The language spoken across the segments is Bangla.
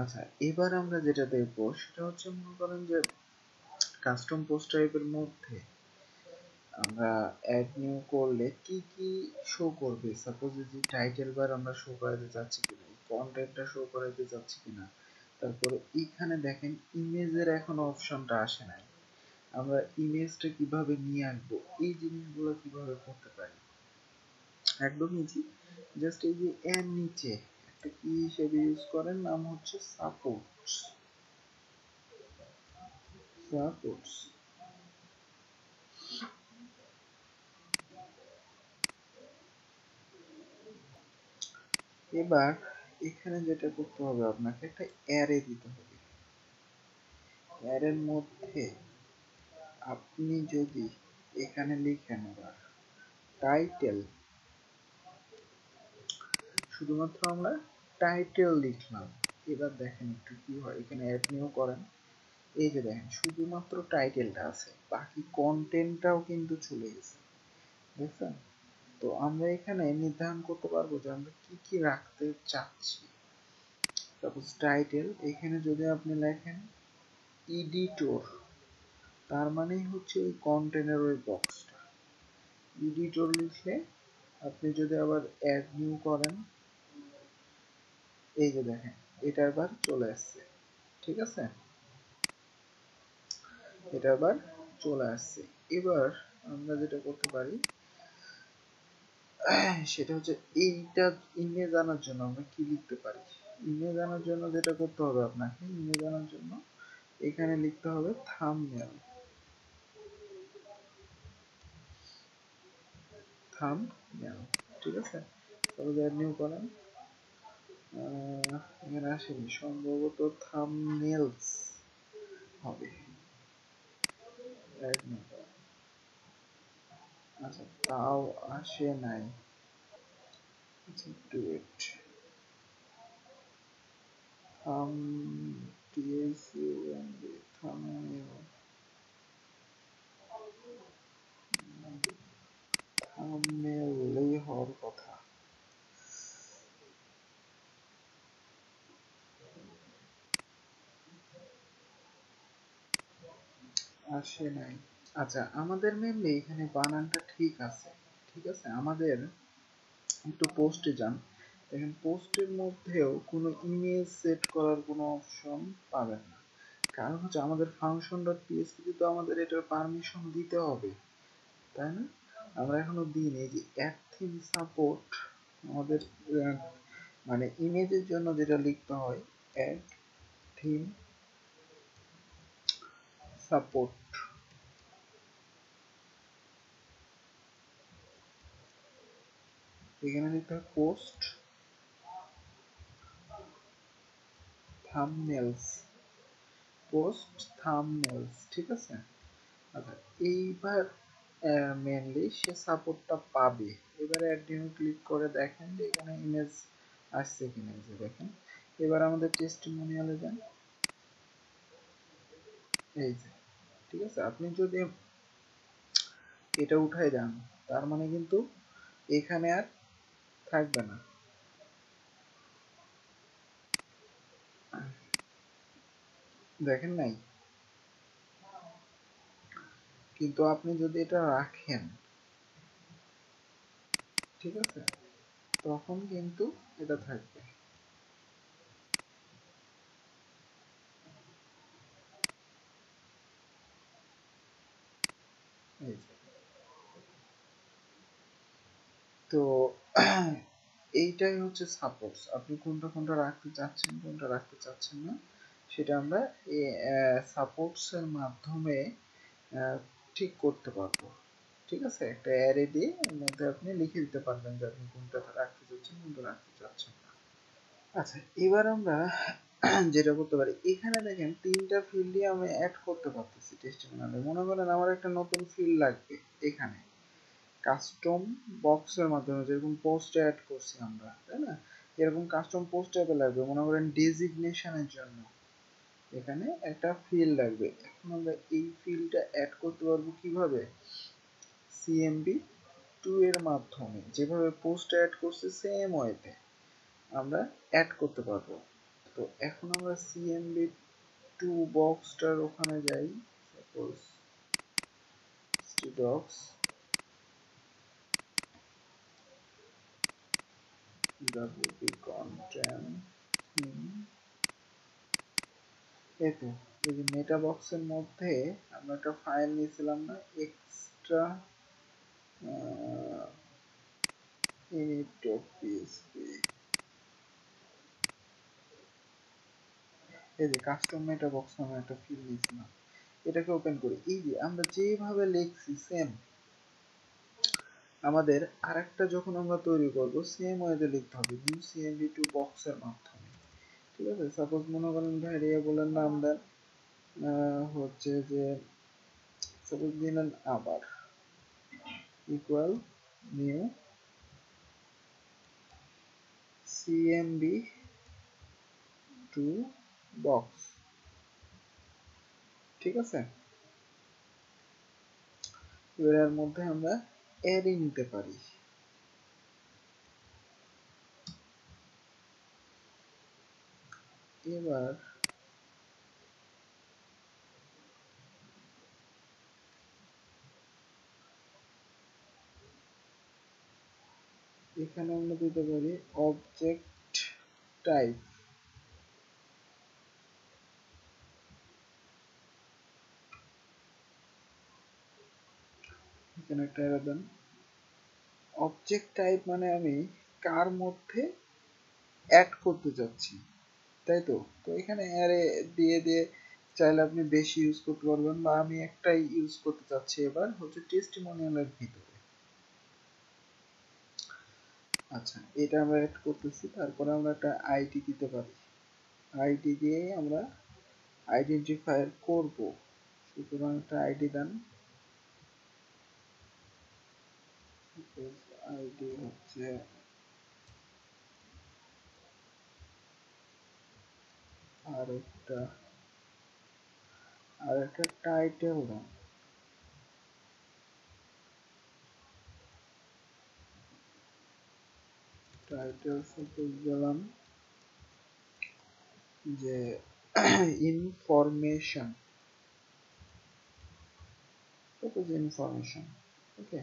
আচ্ছা এবার আমরা যেটা দেখব সেটা হচ্ছে মনে করেন যে কাস্টম পোস্ট টাইপের মধ্যে আমরা অ্যাড নিউ করলে কি কি শো করবে? সাপোজ যদি টাইটেল বার আমরা শো করাতে চাচ্ছি কিনা কন্টেন্টটা শো করাতে চাচ্ছি কিনা, তারপরে এখানে দেখেন ইমেজের এখন অপশনটা আসে নাই। আমরা ইমেজটা কীভাবে নিয়ে আসব এই জিনিসগুলো কীভাবে করতে পারি? একদম ইজি জাস্ট এই যে এর নিচে একটা কি হিসেবে ইউজ করেন, নাম হচ্ছে সাপোর্টস সাপোর্টস এবার এখানে যেটা করতে হবে আপনাকে, একটা অ্যারে দিতে হবে। অ্যারের মধ্যে আপনি যদি এখানে লিখেন এবার টাইটেল শুধুমাত্র আমরা টাইটেল লিখলাম। এবার দেখেন একটু কি হয়, এখানে অ্যাড নিউ করেন। এই যে দেখেন, শুধুমাত্র টাইটেলটা আছে, বাকি কন্টেন্টটাও কিন্তু চলে গেছে। দেখছেন তো আমরা এখানে নির্ধারণ করতে পারব যে আমরা কি কি রাখতে চাচ্ছি। সাপোজ টাইটেল এখানে যদি আপনি লেখেন এডিটর তার মানেই হচ্ছে ওই কন্টেন্টের ওই বক্সটা এডিটর লিখলে আপনি যদি আবার অ্যাড নিউ করেন এই যে দেখেন, এটা আবার চলে আসছে। ঠিক আছে? এটা আবার চলে আসছে। এবার আমরা যেটা করতে পারি, সেটা হচ্ছে এইটা ইমেজ আনার জন্য আমরা কি লিখতে পারি? ইমেজ জানার জন্য যেটা করতে হবে আপনাকে ইমেজ জানার জন্য এখানে লিখতে হবে থাম্বনেল থাম্বনেল ঠিক আছে? তবে নিউ করেন এখানে আসেনি। সম্ভবত থাম্বনেলস হবে। আচ্ছা তাও আসে নাই। ওয়েট থাম টিএসইউ এন্ড থাম্বনেল থাম্বনেলই হওয়ার কথা আসে নাই। আচ্ছা আমাদের মেনলি এখানে বানানটা ঠিক আছে। ঠিক আছে? আমাদের একটু পোস্টে যান। দেখেন পোস্টের মধ্যেও কোনো ইমেজ সেট করার কোনো অপশন পাবেন না। কারণ হচ্ছে আমাদের ফাংশন ডট পিএসপি তো আমাদের এটার পারমিশন দিতে হবে। তাই না? আমরা এখনও দিইনি। যে অ্যাড থিম সাপোর্ট আমাদের মানে ইমেজের জন্য যেটা লিখতে হয় অ্যাড থিম সাপোর্ট এখানে লিখতে হবে পোস্ট থাম্বনেলস পোস্ট থাম্বনেলস ঠিক আছে? আচ্ছা এইবার মেনলি সে সাপোর্টটা পাবে। এবারে অ্যাডিনো ক্লিক করে দেখেন যে এখানে ইমেজ আসছে কিনা যে দেখেন। এবার আমাদের টেস্টিমোনিয়ালে যান। ঠিক আছে? আপনি যদি এটা উঠাই দেন, তার মানে কিন্তু এখানে আর থাকবে না। দেখেন নাই? কিন্তু আপনি যদি এটা রাখেন, ঠিক আছে? তখন কিন্তু এটা থাকবে। তো, এইটাই হচ্ছে সাপোর্টস আপনি কোনটা কোনটা রাখতে চাচ্ছেন, কোনটা রাখতে চাচ্ছেন না, সেটা আমরা সাপোর্টস এর মাধ্যমে ঠিক করতে পারব। ঠিক আছে? একটা অ্যারে দিয়ে এর মধ্যে আপনি লিখে দিতে পারবেন যে আপনি কোনটা রাখতে চাচ্ছেন, কোনটা রাখতে চাচ্ছেন না। আচ্ছা এবার আমরা যেটা করতে পারি। এখানে দেখেন তিনটা ফিল্ডই আমি অ্যাড করতে পারতেছি টেস্টিমোনিয়ালে মনে করেন আমার একটা নতুন ফিল্ড লাগবে এখানে। কাস্টম বক্সের মাধ্যমে যেরকম পোস্ট অ্যাড করছি আমরা, তাই না? এরকম কাস্টম পোস্ট অ্যাপে লাগবে। মনে করেন ডেজিগনেশনের জন্য এখানে একটা ফিল্ড লাগবে। এখন আমরা এই ফিল্ডটা অ্যাড করতে পারব কীভাবে? সিএমবি টু এর মাধ্যমে। যেভাবে পোস্ট অ্যাড করছে সেম ওয়েতে আমরা অ্যাড করতে পারব। তো এখন আমরা সিএমবি টু বক্সটার ওখানে যাই। Suppose docs wp content. এতো এই যে মেটা বক্সের মধ্যে আমরা একটা ফাইল নিয়েছিলাম না এক্সট্রা init.php এই যে কাস্টম মেটা বক্স নামে একটা ফিল নিয়েছিলাম এটাকে ওপেন করি। এই যে আমরা যেভাবে লিখছি সেম আমাদের আরেকটা যখন আমরা তৈরি করব সেম ওয়েতে লিখতে হবে নিউ সিএমভি টু বক্সের মাধ্যমে। ঠিক আছে? সাপোজ মনে করেন ভ্যারিয়েবলের নাম দেন হচ্ছে যে সাপোজ দিলেন আবার equal new CMB two box. ঠিক আছে? এর মধ্যে আমরা অ্যারে নিতে পারি। এবার এখানে আমরা দিতে পারি অবজেক্ট টাইপ এখানে একটা এরর দেন। অবজেক্ট টাইপ মানে আমি কার মধ্যে অ্যাড করতে যাচ্ছি, তাই তো? তো এখানে অ্যারে দিয়ে দিয়ে চাইলে আপনি বেশি ইউজ করতে পারবেন বা আমি একটাই ইউজ করতে চাচ্ছি এবার হচ্ছে টেস্টিমোনিয়ালের ভিতরে। আচ্ছা এটা আমরা অ্যাড করতেছি, তারপরে আমরা একটা আইডি দিতে পারি। আইডি দিয়ে আমরা আইডেন্টিফায়ার করব, সুতরাং একটা আইডি দেন। আইডি হচ্ছে আর একটা আর একটা টাইটেল দাও টাইটেল সাপোজ দিলাম যে ইনফরমেশন সাপোজ ইনফরমেশন ওকে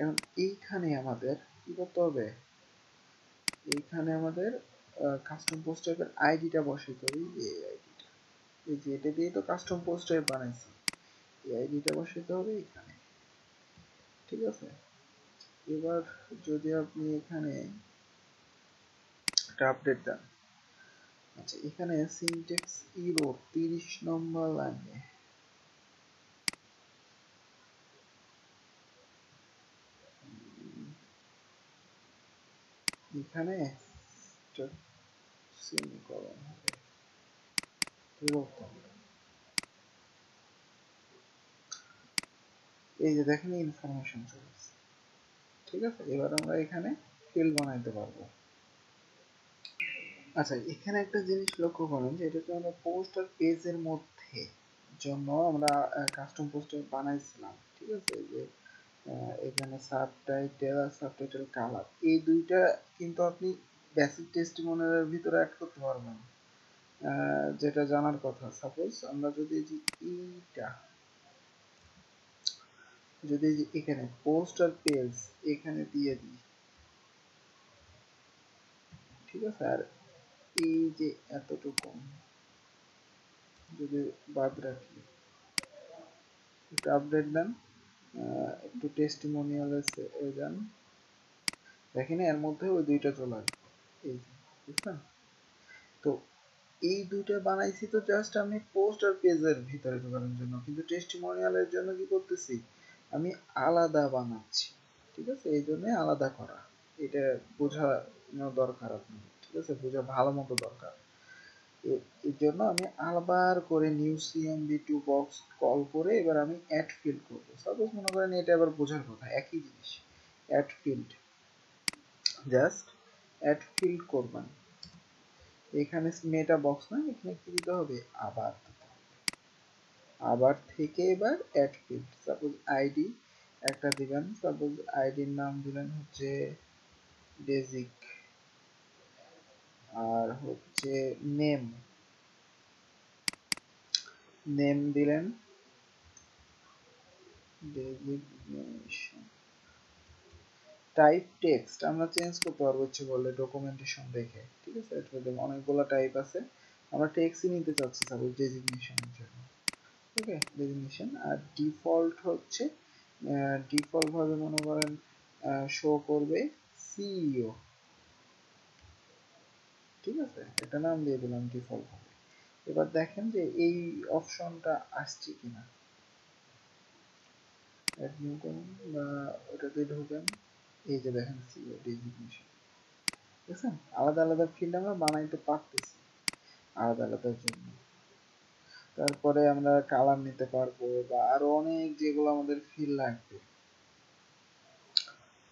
এখন এইখানে আমাদের কি করতে হবে? এইখানে আমাদের কাস্টম পোস্ট টাইপের আইডিটা বসাইতে হবে এই আইডিটা এই যে এটা দিয়ে তো কাস্টম পোস্ট টাইপ বানাইছি। এই আইডিটা বসাইতে হবে এখানে ঠিক আছে? এবার যদি আপনি এখানে একটা আপডেট দেন। আচ্ছা এখানে সিনটেক্স ইরোর 30 নম্বর লাইনে এখানে হবে। এই যে দেখেন ইনফরমেশন ঠিক আছে? এবার আমরা এখানে ফিল্ড বানাইতে পারব। আচ্ছা এখানে একটা জিনিস লক্ষ্য করেন যে এটা তো আমরা পোস্টার পেজের মধ্যে জন্য আমরা কাস্টম পোস্টার বানাইছিলাম। ঠিক আছে? যে এখানে সাবটাইটেল আর সাবটাইটেল কালার এই দুইটা কিন্তু আপনি বেসিক টেস্টিমোনিয়ালের ভিতরে অ্যাড করতে পারবেন। যেটা জানার কথা। সাপোজ আমরা যদি এইটা, যদি এখানে পোস্ট আর পেজ এখানে দিয়ে দিই, ঠিক আছে? আর এই যে এতটুকু, যদি বাদ রাখি, একটু আপডেট দেন। একটু টেস্টিমোনিয়ালে যান। দেখেন এর মধ্যে ওই দুইটা চলে আসবে। বুঝছেন? তো এই দুইটা বানাইছি তো জাস্ট আমি পোস্টার পেজের ভিতরে ঢোকানোর জন্য। কিন্তু টেস্টিমোনিয়ালের জন্য কি করতেছি? আমি আলাদা বানাচ্ছি, ঠিক আছে? এই জন্য আলাদা করা। এটা বোঝানো দরকার আপনার ঠিক আছে? বোঝা ভালো মতো দরকার। এর জন্য আমি আবার করে new CMB two box call করে এবার আমি অ্যাড ফিল্ড করব। সাপোজ মনে করেন এটা আবার বোঝার কথা, একই জিনিস। Add field just add field করবেন। এখানে মেটা বক্স না, এখানে কি দিতে হবে? আবার আবার থেকে এবার অ্যাড ফিল্ড সাপোজ আইডি একটা দিবেন সাপোজ আইডির নাম দিলেন হচ্ছে বেসিক আর হচ্ছে নেম। নেম দিলেন টাইপ টেক্সট আমরা চেঞ্জ করতে পারব ইচ্ছে বললে ডকুমেন্টেশন দেখে, ঠিক আছে? এটা অনেকগুলো টাইপ আছে। আমরা টেক্সটই নিতে চাচ্ছি সাপোজ ডেজিগনেশনের জন্য। ওকে ডেজিগনেশন আর ডিফল্ট হচ্ছে ডিফল্ট ভাবে মনে করেন শো করবে সিইও ঠিক আছে? এটা নাম দিয়ে দিলাম ডিফল্ট এবার দেখেন যে এই অপশনটা আসছে কিনা। তারপরে আমরা কালার নিতে পারব বা আরও অনেক যেগুলো আমাদের ফিল লাগবে।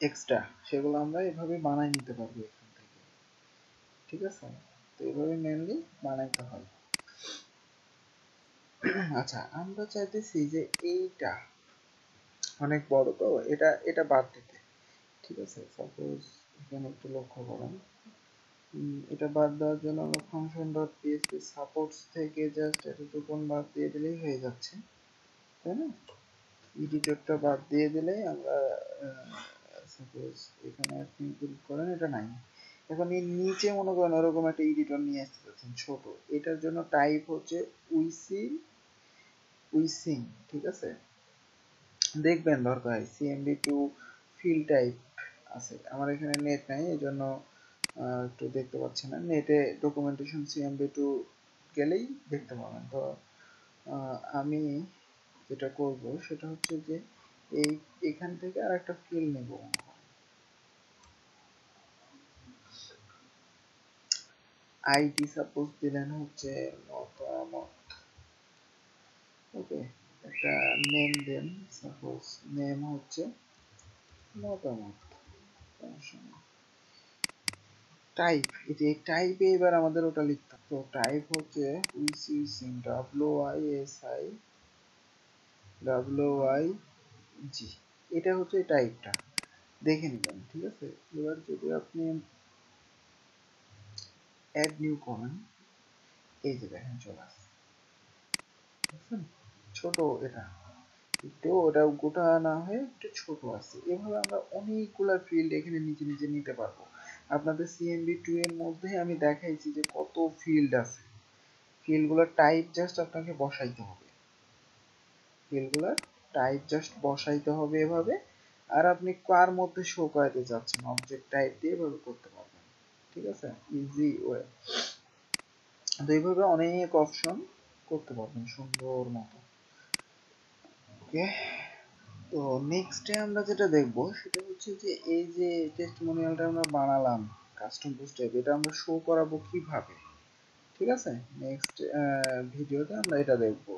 এক্সট্রা সেগুলো আমরা এভাবে বানাই নিতে পারব ঠিক আছে? তো এভাবে মেনলি বানাইতে হয়। আচ্ছা আমরা চাইতেছি যে এইটা অনেক বড়, তো এটা এটা বাদ দিতে। ঠিক আছে সাপোজ এখানে একটু লক্ষ্য করেন। এটা বাদ দেওয়ার জন্য আমরা ফাংশন ডট পিএসপি সাপোর্টস থেকে জাস্ট এতটুকুন বাদ দিয়ে দিলেই হয়ে যাচ্ছে। তাই না? এডিটরটা বাদ দিয়ে দিলেই আমরা সাপোজ এখানে আপনি ইনক্লুড করেন, এটা নাই এখন এই নিচে মনে করেন ওরকম একটা এডিটর নিয়ে আসতে ছোট। এটার জন্য টাইপ হচ্ছে উইসি উইসিং ঠিক আছে? দেখবেন দরকার সিএমডি টু ফিল টাইপ আছে। আমার এখানে নেট নাই এই জন্য একটু দেখতে পাচ্ছি না। নেটে ডকুমেন্টেশন সিএমডি টু গেলেই দেখতে পাবেন। তো আমি যেটা করব, সেটা হচ্ছে যে, এই, এখান থেকে আর একটা ফিল নেব। আইডি সাপোজ দিলেন হচ্ছে মতামত ওকে, একটা নেম দেন সাপোজ নেম হচ্ছে মতামত টাইপ এই টাইপে এবার আমাদের ওটা লিখতে তো টাইপ হচ্ছে wysiwyg W I S I W I G এটা হচ্ছে টাইপটা দেখে নেবেন, ঠিক আছে? এবার যদি আপনি অ্যাড নিউ করেন এই যে দেখেন, চলে আসছে। বুঝছেন ছোট এটা। একটু ওটা গোটা না হয়ে একটু ছোট আছে। এভাবে আমরা অনেকগুলা ফিল্ড এখানে নিজে নিজে নিতে পারব। আপনাদের সিএমবি টু এর মধ্যে আমি দেখাইছি যে কত ফিল্ড আছে। ফিল্ডগুলোর টাইপ জাস্ট আপনাকে বসাইতে হবে। ফিল্ডগুলোর টাইপ জাস্ট বসাইতে হবে এভাবে। আর আপনি কার মধ্যে শো করাতে চাচ্ছেন? অবজেক্ট টাইপ দিয়ে এভাবে করতে ঠিক আছে? ইজি ওয়ে তো এইভাবে অনেক অপশন করতে পারবেন সুন্দর মতো। ওকে তো নেক্সটে আমরা যেটা দেখব সেটা হচ্ছে যে এই যে টেস্টিমোনিয়ালটা আমরা বানালাম কাস্টম পোস্ট টাইপ এটা আমরা শো করাবো কীভাবে? ঠিক আছে? নেক্সট ভিডিওতে আমরা এটা দেখব।